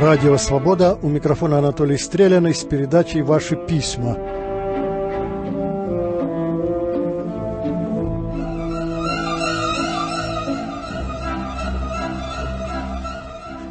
Радио «Свобода» у микрофона Анатолий Стреляный с передачей «Ваши письма».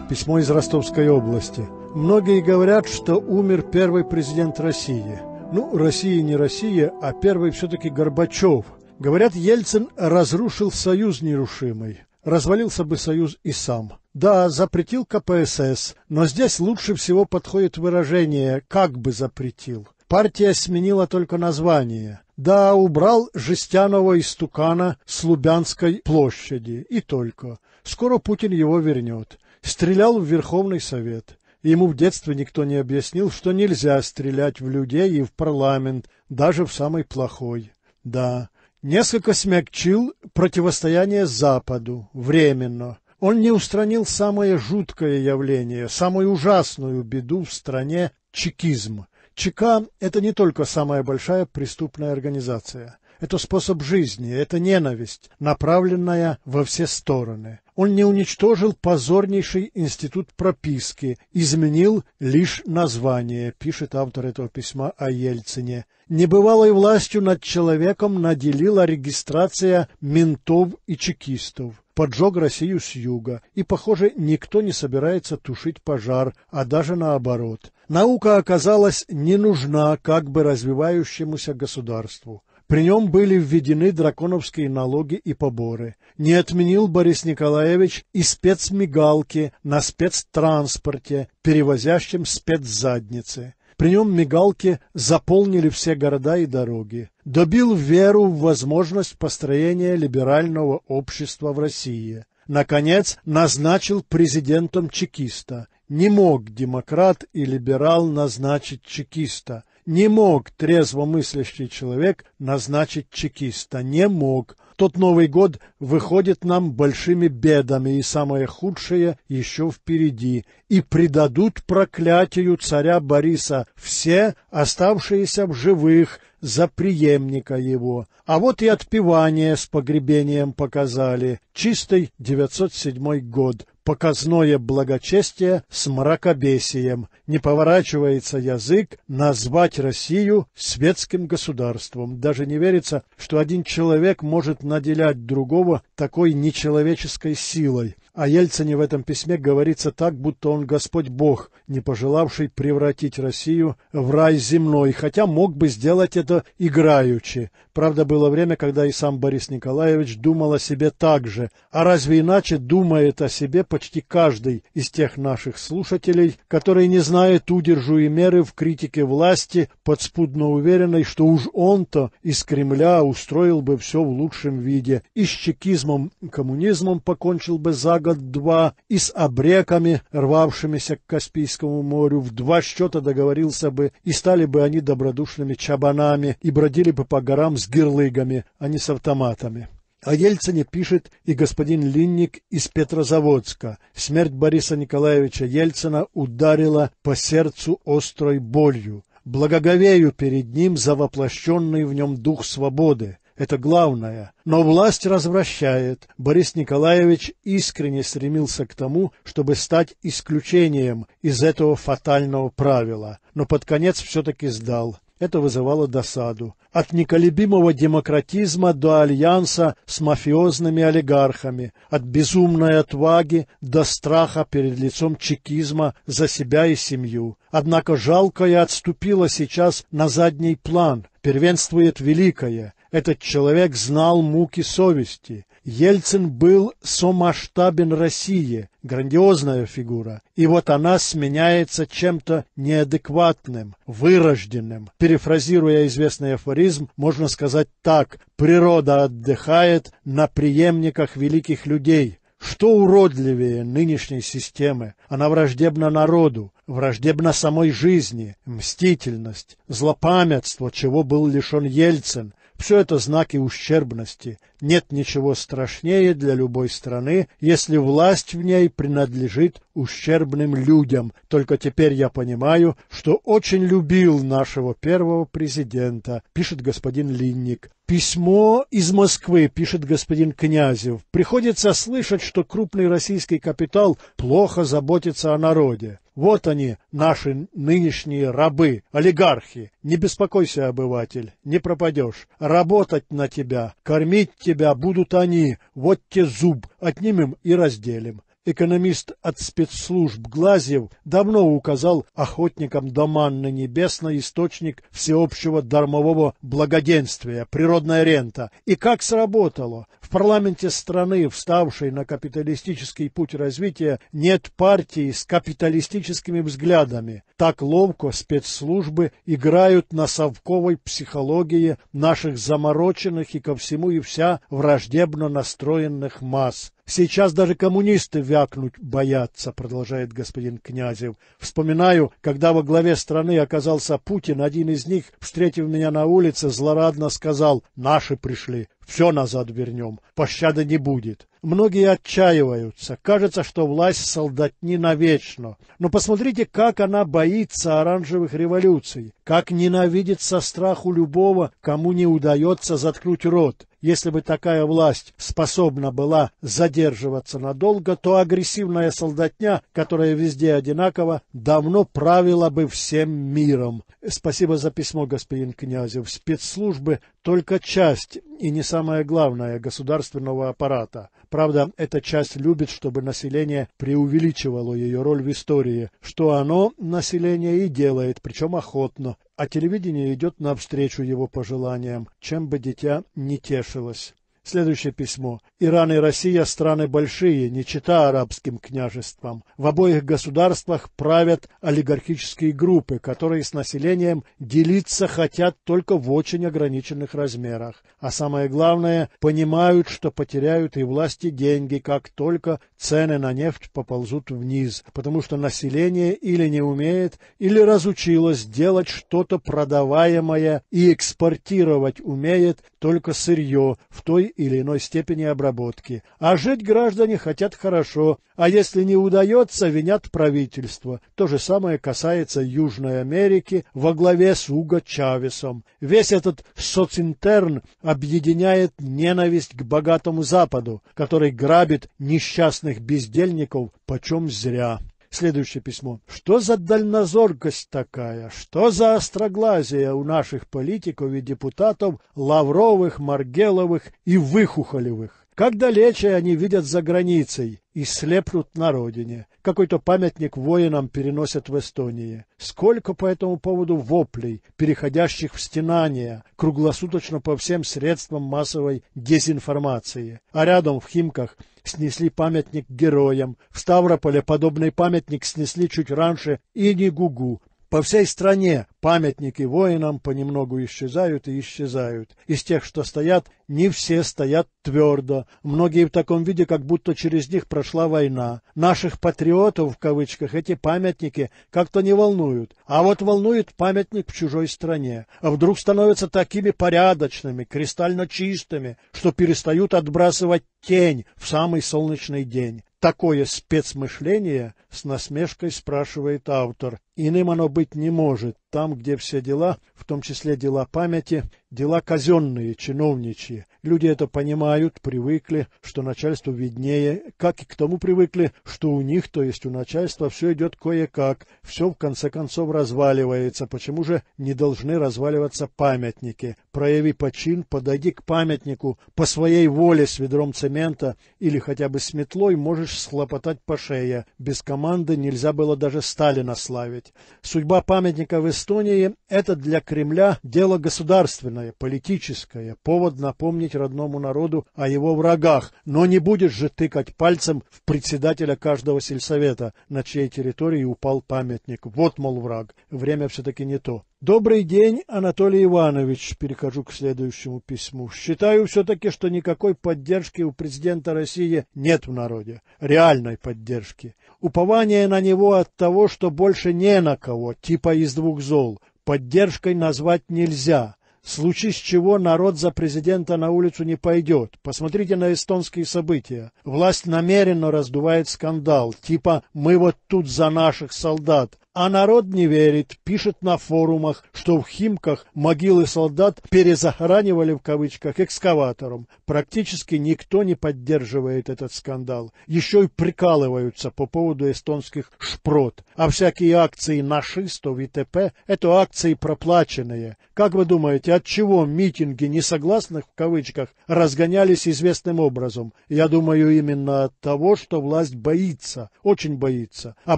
Письмо из Ростовской области. Многие говорят, что умер первый президент России. Ну, Россия не Россия, а первый все-таки Горбачев. Говорят, Ельцин разрушил союз нерушимый. Развалился бы союз и сам. Да, запретил КПСС, но здесь лучше всего подходит выражение «как бы запретил». Партия сменила только название. Да, убрал жестяного истукана с Лубянской площади, и только. Скоро Путин его вернет. Стрелял в Верховный Совет. Ему в детстве никто не объяснил, что нельзя стрелять в людей и в парламент, даже в самый плохой. Да, несколько смягчил противостояние Западу, временно. Он не устранил самое жуткое явление, самую ужасную беду в стране – чекизм. ЧК – это не только самая большая преступная организация. Это способ жизни, это ненависть, направленная во все стороны. Он не уничтожил позорнейший институт прописки, изменил лишь название, пишет автор этого письма о Ельцине. Небывалой властью над человеком наделила регистрация ментов и чекистов поджег Россию с юга, и, похоже, никто не собирается тушить пожар, а даже наоборот. Наука оказалась не нужна как бы развивающемуся государству. При нем были введены драконовские налоги и поборы. Не отменил Борис Николаевич и спецмигалки на спецтранспорте, перевозящем спецзадницы. При нем мигалки заполнили все города и дороги. Добил веру в возможность построения либерального общества в России. Наконец, назначил президентом чекиста. Не мог демократ и либерал назначить чекиста. Не мог трезвомыслящий человек назначить чекиста. Не мог. Тот Новый год выходит нам большими бедами, и самое худшее еще впереди. И предадут проклятию царя Бориса все, оставшиеся в живых, за преемника его. А вот и отпевание с погребением показали. Чистый 907 год показное благочестие с мракобесием, не поворачивается язык назвать Россию светским государством. Даже не верится, что один человек может наделять другого такой нечеловеческой силой. О Ельцине в этом письме говорится так, будто он Господь Бог, не пожелавший превратить Россию в рай земной, хотя мог бы сделать это играючи. Правда, было время, когда и сам Борис Николаевич думал о себе так же. А разве иначе думает о себе почти каждый из тех наших слушателей, который не знает удержу и меры в критике власти, подспудно уверенной, что уж он-то из Кремля устроил бы все в лучшем виде, и с чекизмом, коммунизмом покончил бы за год-два, и с обреками, рвавшимися к Каспийскому морю, в два счета договорился бы, и стали бы они добродушными чабанами, и бродили бы по горам с гирлыгами, а не с автоматами. О Ельцине пишет и господин Линник из Петрозаводска. Смерть Бориса Николаевича Ельцина ударила по сердцу острой болью. Благоговею перед ним за воплощенный в нем дух свободы. Это главное. Но власть развращает. Борис Николаевич искренне стремился к тому, чтобы стать исключением из этого фатального правила, но под конец все-таки сдал. Это вызывало досаду. От неколебимого демократизма до альянса с мафиозными олигархами, от безумной отваги до страха перед лицом чекизма за себя и семью. Однако жалкое отступило сейчас на задний план. Первенствует великое. Этот человек знал муки совести. Ельцин был сомасштабен России, грандиозная фигура, и вот она сменяется чем-то неадекватным, вырожденным. Перефразируя известный афоризм, можно сказать так «природа отдыхает на преемниках великих людей». Что уродливее нынешней системы? Она враждебна народу, враждебна самой жизни, мстительность, злопамятство, чего был лишен Ельцин, все это знаки ущербности, Нет ничего страшнее для любой страны, если власть в ней принадлежит ущербным людям. Только теперь я понимаю, что очень любил нашего первого президента, пишет господин Линник. Письмо из Москвы, пишет господин Князев. Приходится слышать, что крупный российский капитал плохо заботится о народе. Вот они, наши нынешние рабы, олигархи. Не беспокойся, обыватель, не пропадешь. Работать на тебя, кормить тебя будут они. Вот те зуб, отнимем и разделим. Экономист от спецслужб Глазьев давно указал охотникам до манны небесной источник всеобщего дармового благоденствия, природная рента. И как сработало? В парламенте страны, вставшей на капиталистический путь развития, нет партии с капиталистическими взглядами. Так ловко спецслужбы играют на совковой психологии наших замороченных и ко всему и вся враждебно настроенных масс. Сейчас даже коммунисты вякнуть боятся, продолжает господин Князев. Вспоминаю, когда во главе страны оказался Путин, один из них, встретив меня на улице, злорадно сказал «Наши пришли, все назад вернем, пощады не будет». Многие отчаиваются. Кажется, что власть солдатни навечно. Но посмотрите, как она боится оранжевых революций, как ненавидит со страху любого, кому не удается заткнуть рот. Если бы такая власть способна была задерживаться надолго, то агрессивная солдатня, которая везде одинакова, давно правила бы всем миром. Спасибо за письмо, господин Князев. Спецслужбы только часть и не самое главное государственного аппарата. Правда, эта часть любит, чтобы население преувеличивало ее роль в истории, что оно, население, и делает, причем охотно, а телевидение идет навстречу его пожеланиям, чем бы дитя не тешилось. Следующее письмо. Иран и Россия – страны большие, не чита арабским княжествам. В обоих государствах правят олигархические группы, которые с населением делиться хотят только в очень ограниченных размерах. А самое главное, понимают, что потеряют и власти деньги, как только цены на нефть поползут вниз, потому что население или не умеет, или разучилось делать что-то продаваемое и экспортировать умеет только сырье в той или иной степени обработки. А жить граждане хотят хорошо, а если не удается, винят правительство. То же самое касается Южной Америки во главе с Уго Чавесом. Весь этот социнтерн объединяет ненависть к богатому Западу, который грабит несчастных бездельников почем зря. Следующее письмо. Что за дальнозоркость такая? Что за остроглазие у наших политиков и депутатов Лавровых, Маргеловых и Выхухолевых? Как далече они видят за границей и слепнут на родине. Какой-то памятник воинам переносят в Эстонии. Сколько по этому поводу воплей, переходящих в стенания, круглосуточно по всем средствам массовой дезинформации. А рядом в Химках снесли памятник героям. В Ставрополе подобный памятник снесли чуть раньше и не Гугу. По всей стране памятники воинам понемногу исчезают и исчезают. Из тех, что стоят, не все стоят твердо. Многие в таком виде, как будто через них прошла война. Наших патриотов, в кавычках, эти памятники как-то не волнуют. А вот волнует памятник в чужой стране. А вдруг становятся такими порядочными, кристально чистыми, что перестают отбрасывать тень в самый солнечный день. Такое спецмышление с насмешкой спрашивает автор. Иным оно быть не может. Там, где все дела, в том числе дела памяти, дела казенные, чиновничьи. Люди это понимают, привыкли, что начальству виднее, как и к тому привыкли, что у них, то есть у начальства, все идет кое-как, все в конце концов разваливается. Почему же не должны разваливаться памятники? Прояви почин, подойди к памятнику по своей воле с ведром цемента или хотя бы с метлой можешь схлопотать по шее. Без команды нельзя было даже Сталина славить. Судьба памятника в Эстонии – это для Кремля дело государственное, политическое, повод напомнить родному народу о его врагах, но не будешь же тыкать пальцем в председателя каждого сельсовета, на чьей территории упал памятник. Вот, мол, враг. Время все-таки не то. Добрый день, Анатолий Иванович. Перехожу к следующему письму. Считаю все-таки, что никакой поддержки у президента России нет в народе. Реальной поддержки. Упование на него от того, что больше не на кого, типа из двух зол. Поддержкой назвать нельзя. случись чего народ за президента на улицу не пойдет. Посмотрите на эстонские события. Власть намеренно раздувает скандал, типа «мы вот тут за наших солдат», а народ не верит, пишет на форумах, что в Химках могилы солдат перезахоранивали в кавычках экскаватором. Практически никто не поддерживает этот скандал. Еще и прикалываются по поводу эстонских шпрот. А всякие акции нашистов и т.п. это акции проплаченные. Как вы думаете, от чего митинги несогласных в кавычках разгонялись известным образом? Я думаю, именно от того, что власть боится, очень боится. А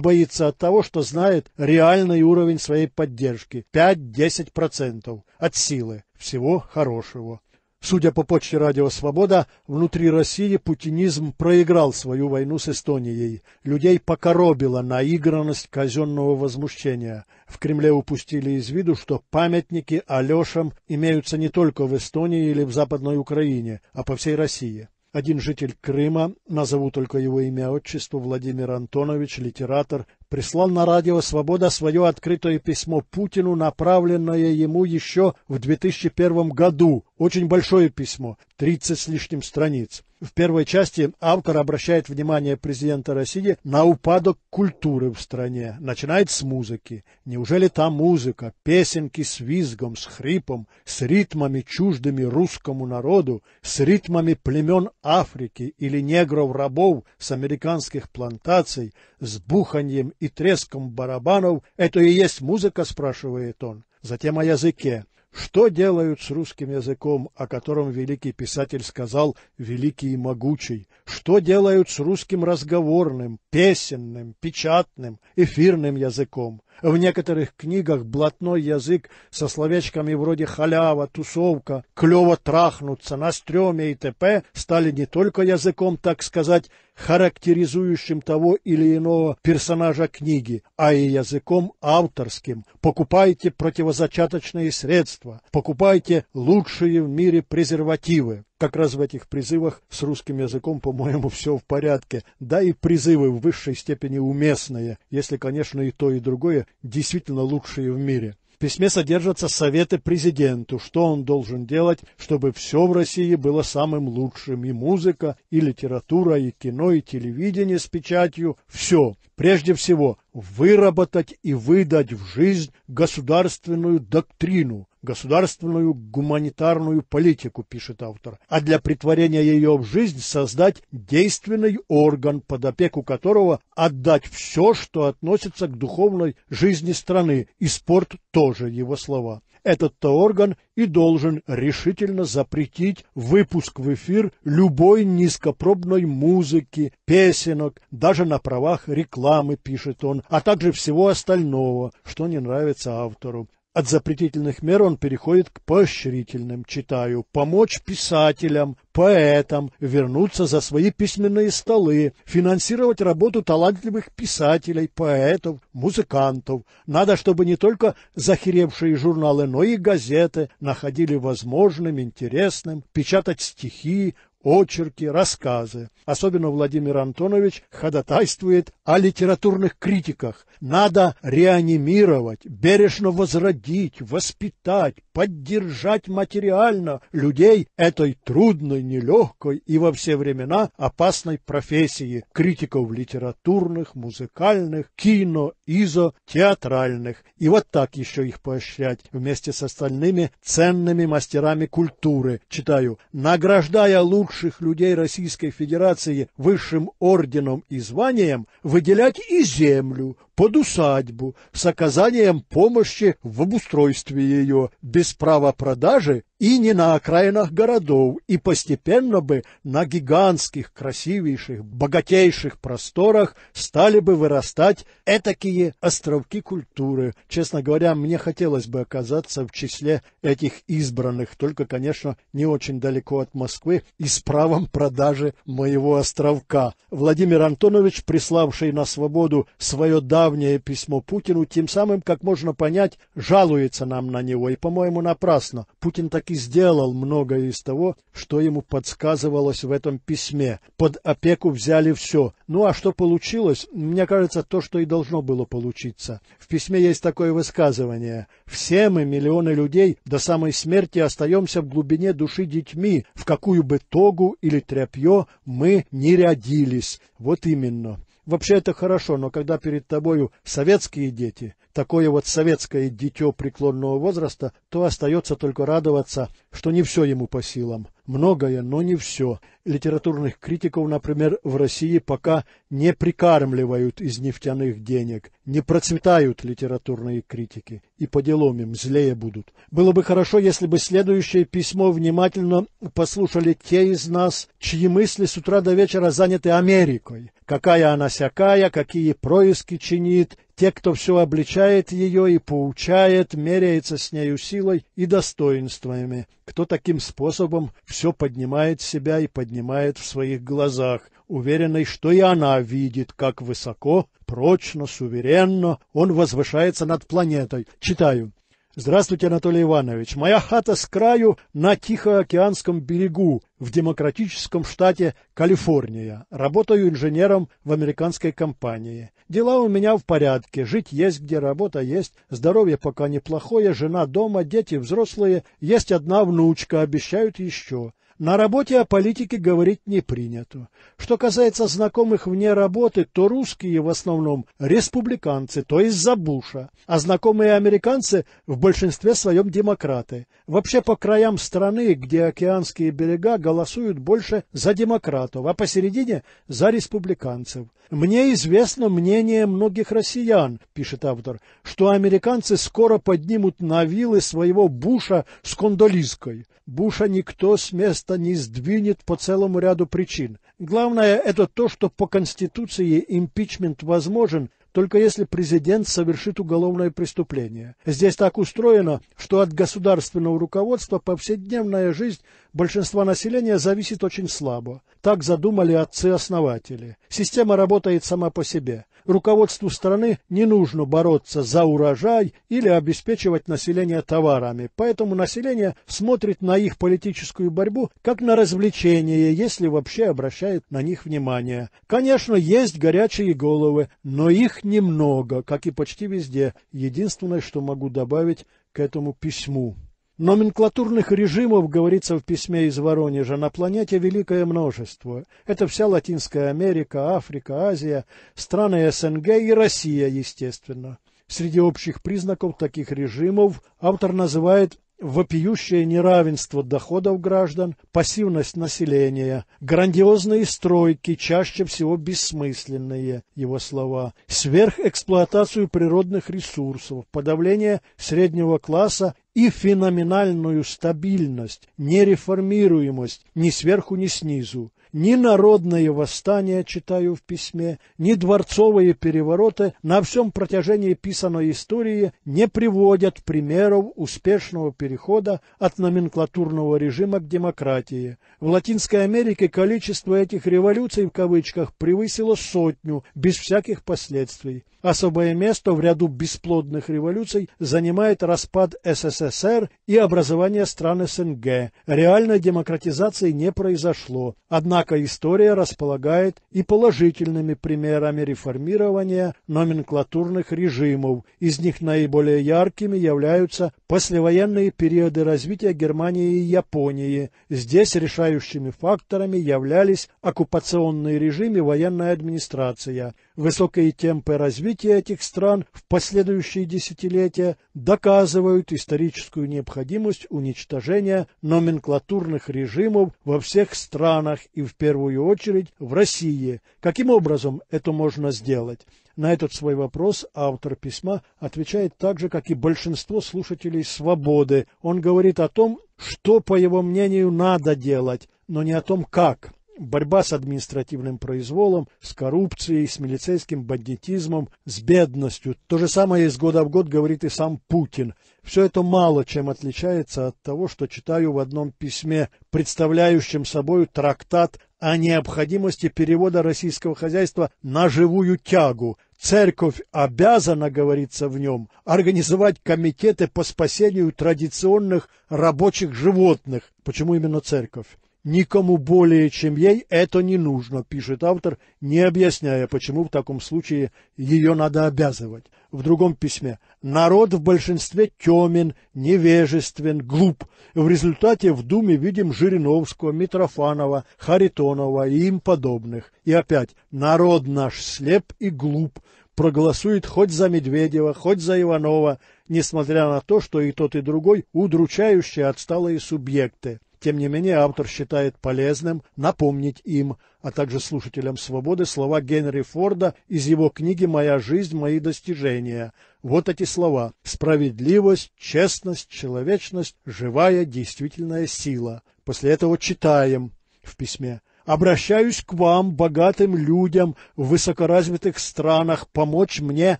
боится от того, что знает, реальный уровень своей поддержки – 5-10% от силы. Всего хорошего. Судя по почте «Радио Свобода», внутри России путинизм проиграл свою войну с Эстонией. Людей покоробила наигранность казенного возмущения. В Кремле упустили из виду, что памятники Алешам имеются не только в Эстонии или в Западной Украине, а по всей России. Один житель Крыма, назову только его имя отчество, Владимир Антонович, литератор, прислал на радио «Свобода» свое открытое письмо Путину, направленное ему еще в 2001 году. Очень большое письмо, 30 с лишним страниц. В первой части автор обращает внимание президента России на упадок культуры в стране. Начинает с музыки. Неужели та музыка, песенки с визгом, с хрипом, с ритмами чуждыми русскому народу, с ритмами племен Африки или негров-рабов с американских плантаций, с буханьем и треском барабанов, это и есть музыка, спрашивает он. Затем о языке. Что делают с русским языком, о котором великий писатель сказал «великий и могучий»? Что делают с русским разговорным, песенным, печатным, эфирным языком? В некоторых книгах блатной язык со словечками вроде халява, тусовка, клево трахнуться, на стреме и т.п. стали не только языком, так сказать, характеризующим того или иного персонажа книги, а и языком авторским. Покупайте противозачаточные средства, покупайте лучшие в мире презервативы. Как раз в этих призывах с русским языком, по-моему, все в порядке. Да и призывы в высшей степени уместные, если, конечно, и то, и другое действительно лучшие в мире. В письме содержатся советы президенту, что он должен делать, чтобы все в России было самым лучшим. И музыка, и литература, и кино, и телевидение с печатью. Все. Прежде всего, выработать и выдать в жизнь государственную доктрину, государственную гуманитарную политику, пишет автор, а для притворения ее в жизнь создать действенный орган, под опеку которого отдать все, что относится к духовной жизни страны, и спорт тоже его слова. Этот-то орган и должен решительно запретить выпуск в эфир любой низкопробной музыки, песенок, даже на правах рекламы, пишет он, а также всего остального, что не нравится автору. От запретительных мер он переходит к поощрительным, читаю, помочь писателям, поэтам вернуться за свои письменные столы, финансировать работу талантливых писателей, поэтов, музыкантов. Надо, чтобы не только захеревшие журналы, но и газеты находили возможным, интересным печатать стихи, очерки, рассказы. Особенно Владимир Антонович ходатайствует о литературных критиках. Надо реанимировать, бережно возродить, воспитать, поддержать материально людей этой трудной, нелегкой и во все времена опасной профессии критиков литературных, музыкальных, кино, изо, театральных. И вот так еще их поощрять вместе с остальными ценными мастерами культуры. Читаю. Награждая лучших людей Российской Федерации высшим орденом и званием, выделять и землю, под усадьбу с оказанием помощи в обустройстве ее, без права продажи и не на окраинах городов, и постепенно бы на гигантских, красивейших, богатейших просторах стали бы вырастать этакие островки культуры. Честно говоря, мне хотелось бы оказаться в числе этих избранных, только, конечно, не очень далеко от Москвы и с правом продажи моего островка. Владимир Антонович, приславший на свободу свое давнее недавнее письмо Путину, тем самым, как можно понять, жалуется нам на него, и, по-моему, напрасно. Путин так и сделал многое из того, что ему подсказывалось в этом письме. Под опеку взяли все. Ну а что получилось? Мне кажется, то, что и должно было получиться. В письме есть такое высказывание. «Все мы, миллионы людей, до самой смерти остаемся в глубине души детьми, в какую бы тогу или тряпье мы не рядились». Вот именно. Вообще это хорошо, но когда перед тобою советские дети, такое вот советское дитё преклонного возраста, то остается только радоваться, что не все ему по силам. Многое, но не все. Литературных критиков, например, в России пока не прикармливают из нефтяных денег, не процветают литературные критики, и по делам им злее будут. Было бы хорошо, если бы следующее письмо внимательно послушали те из нас, чьи мысли с утра до вечера заняты Америкой, какая она сякая, какие происки чинит, те, кто все обличает ее и поучает, меряется с нею силой и достоинствами, кто таким способом все поднимает себя и поднимает в своих глазах, уверенный, что и она видит, как высоко, прочно, суверенно он возвышается над планетой. Читаю. Здравствуйте, Анатолий Иванович. Моя хата с краю на Тихоокеанском берегу в демократическом штате Калифорния. Работаю инженером в американской компании. Дела у меня в порядке, жить есть где, работа есть, здоровье пока неплохое, жена дома, дети взрослые, есть одна внучка, обещают еще. На работе о политике говорить не принято. Что касается знакомых вне работы, то русские в основном республиканцы, то есть за Буша, а знакомые американцы в большинстве своем демократы. Вообще по краям страны, где океанские берега, голосуют больше за демократов, а посередине за республиканцев. Мне известно мнение многих россиян, пишет автор, что американцы скоро поднимут на вилы своего Буша с кондолизкой. Буша никто с места не сдвинет по целому ряду причин. Главное это то, что по Конституции импичмент возможен, только если президент совершит уголовное преступление. Здесь так устроено, что от государственного руководства повседневная жизнь большинства населения зависит очень слабо. Так задумали отцы-основатели. Система работает сама по себе руководству страны не нужно бороться за урожай или обеспечивать население товарами, поэтому население смотрит на их политическую борьбу как на развлечение, если вообще обращает на них внимание. Конечно, есть горячие головы, но их немного, как и почти везде. Единственное, что могу добавить к этому письму. Номенклатурных режимов, говорится в письме из Воронежа, на планете великое множество. Это вся Латинская Америка, Африка, Азия, страны СНГ и Россия, естественно. Среди общих признаков таких режимов автор называет вопиющее неравенство доходов граждан, пассивность населения, грандиозные стройки, чаще всего бессмысленные, его слова, сверхэксплуатацию природных ресурсов, подавление среднего класса и феноменальную стабильность, нереформируемость ни сверху, ни снизу, ни народные восстания, читаю в письме, ни дворцовые перевороты на всем протяжении писанной истории не приводят примеров успешного перехода от номенклатурного режима к демократии. В Латинской Америке количество этих революций в кавычках превысило сотню без всяких последствий. Особое место в ряду бесплодных революций занимает распад СССР и образование стран СНГ. Реальной демократизации не произошло. Однако история располагает и положительными примерами реформирования номенклатурных режимов. Из них наиболее яркими являются послевоенные периоды развития Германии и Японии. Здесь решающими факторами являлись оккупационные режимы военная администрация. Высокие темпы развития этих стран в последующие десятилетия доказывают историческую необходимость уничтожения номенклатурных режимов во всех странах и в первую очередь в России. Каким образом это можно сделать? На этот свой вопрос автор письма отвечает так же, как и большинство слушателей «Свободы». Он говорит о том, что, по его мнению, надо делать, но не о том, как борьба с административным произволом, с коррупцией, с милицейским бандитизмом, с бедностью. То же самое из года в год говорит и сам Путин. Все это мало чем отличается от того, что читаю в одном письме, представляющем собой трактат о необходимости перевода российского хозяйства на живую тягу, Церковь обязана, говорится в нем, организовать комитеты по спасению традиционных рабочих животных. Почему именно церковь? Никому более, чем ей, это не нужно, пишет автор, не объясняя, почему в таком случае ее надо обязывать. В другом письме «Народ в большинстве темен, невежествен, глуп. В результате в Думе видим Жириновского, Митрофанова, Харитонова и им подобных. И опять «Народ наш слеп и глуп, проголосует хоть за Медведева, хоть за Иванова, несмотря на то, что и тот, и другой удручающие отсталые субъекты. Тем не менее, автор считает полезным напомнить им, а также слушателям «Свободы» слова Генри Форда из его книги «Моя жизнь, мои достижения». Вот эти слова «Справедливость, честность, человечность, живая, действительная сила». После этого читаем в письме Обращаюсь к вам, богатым людям в высокоразвитых странах, помочь мне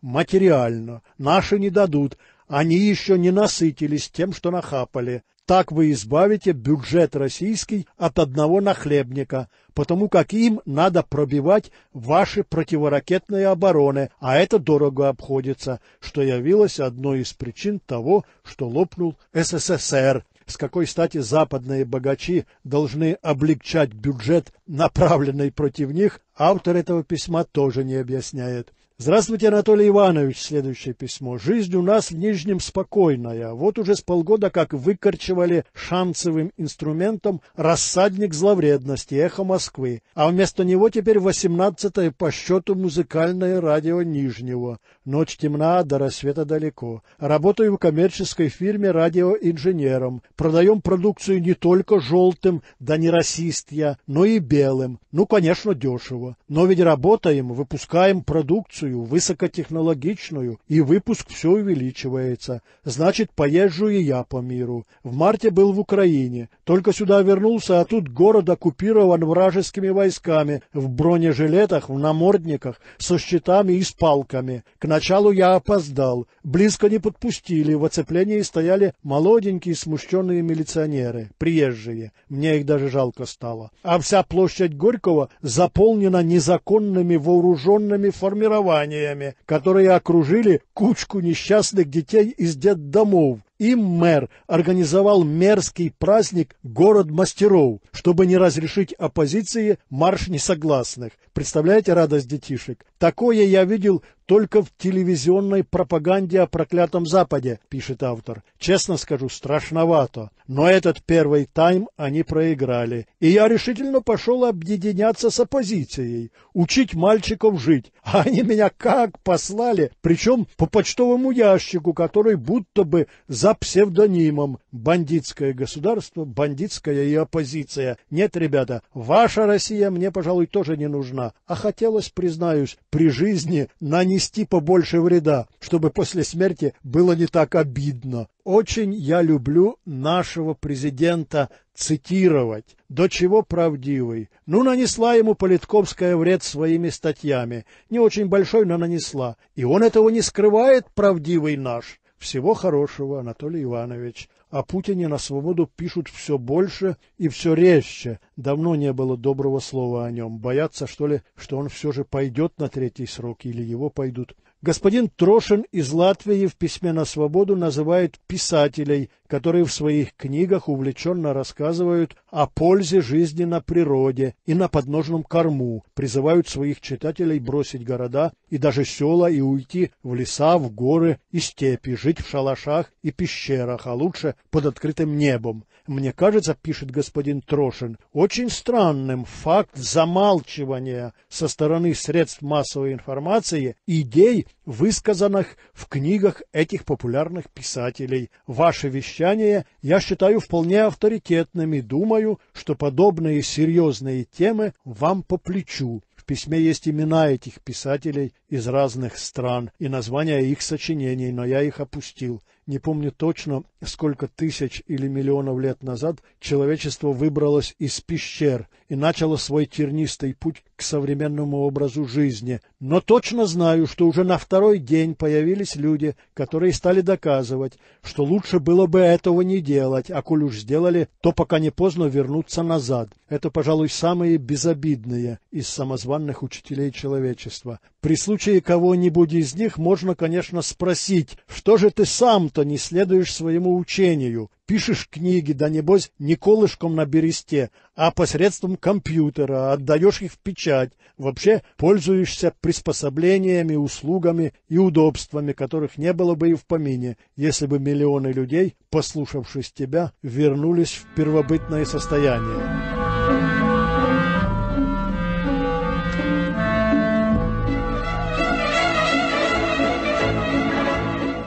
материально. Наши не дадут, они еще не насытились тем, что нахапали. Так вы избавите бюджет российский от одного нахлебника, потому как им надо пробивать ваши противоракетные обороны, а это дорого обходится, что явилось одной из причин того, что лопнул СССР. С какой стати западные богачи должны облегчать бюджет, направленный против них, автор этого письма тоже не объясняет. Здравствуйте, Анатолий Иванович, следующее письмо. Жизнь у нас в Нижнем спокойная. Вот уже с полгода как выкорчевали шансовым инструментом рассадник зловредности «Эхо Москвы», а вместо него теперь восемнадцатое по счету музыкальное радио Нижнего. Ночь темна, до рассвета далеко. Работаю в коммерческой фирме радиоинженером. Продаем продукцию не только желтым, да не расист я, но и белым. Ну, конечно, дешево. Но ведь работаем, выпускаем продукцию, высокотехнологичную, и выпуск все увеличивается. Значит, поезжу и я по миру. В марте был в Украине. Только сюда вернулся, а тут город оккупирован вражескими войсками, в бронежилетах, в намордниках, со щитами и с палками. К началу я опоздал. Близко не подпустили, в оцеплении стояли молоденькие смущенные милиционеры, приезжие. Мне их даже жалко стало. А вся площадь Горького заполнена незаконными вооруженными формированиями которые окружили кучку несчастных детей из детдомов, им мэр организовал мерзкий праздник «Город мастеров», чтобы не разрешить оппозиции марш несогласных. Представляете радость детишек? Такое я видел только в телевизионной пропаганде о проклятом Западе, пишет автор. Честно скажу, страшновато. Но этот первый тайм они проиграли. И я решительно пошел объединяться с оппозицией, учить мальчиков жить. А они меня как послали, причем по почтовому ящику, который будто бы за за псевдонимом «бандитское государство», «бандитская и оппозиция». Нет, ребята, ваша Россия мне, пожалуй, тоже не нужна, а хотелось, признаюсь, при жизни нанести побольше вреда, чтобы после смерти было не так обидно. Очень я люблю нашего президента цитировать. До чего правдивый. Ну, нанесла ему Политковская вред своими статьями. Не очень большой, но нанесла. И он этого не скрывает, правдивый наш. Всего хорошего, Анатолий Иванович. О Путине на свободу пишут все больше и все резче. Давно не было доброго слова о нем. Боятся, что ли, что он все же пойдет на третий срок или его пойдут Господин Трошин из Латвии в письме на свободу называет писателей, которые в своих книгах увлеченно рассказывают о пользе жизни на природе и на подножном корму, призывают своих читателей бросить города и даже села и уйти в леса, в горы и степи, жить в шалашах и пещерах, а лучше под открытым небом. Мне кажется, пишет господин Трошин, очень странным факт замалчивания со стороны средств массовой информации идей, высказанных в книгах этих популярных писателей. Ваше вещание я считаю вполне авторитетным и думаю, что подобные серьезные темы вам по плечу. В письме есть имена этих писателей из разных стран и названия их сочинений, но я их опустил. Не помню точно, сколько тысяч или миллионов лет назад человечество выбралось из пещер и начало свой тернистый путь к современному образу жизни. Но точно знаю, что уже на второй день появились люди, которые стали доказывать, что лучше было бы этого не делать, а коль уж сделали, то пока не поздно вернуться назад. Это, пожалуй, самые безобидные из самозванных учителей человечества. При случае кого-нибудь из них можно, конечно, спросить, что же ты сам-то не следуешь своему учению? Пишешь книги, да небось не колышком на бересте, а посредством компьютера, отдаешь их в печать. Вообще пользуешься приспособлениями, услугами и удобствами, которых не было бы и в помине, если бы миллионы людей, послушавшись тебя, вернулись в первобытное состояние.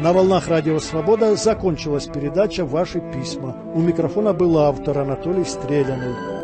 На волнах Радио Свобода закончилась передача «Ваши письма». У микрофона был автор Анатолий Стреляный.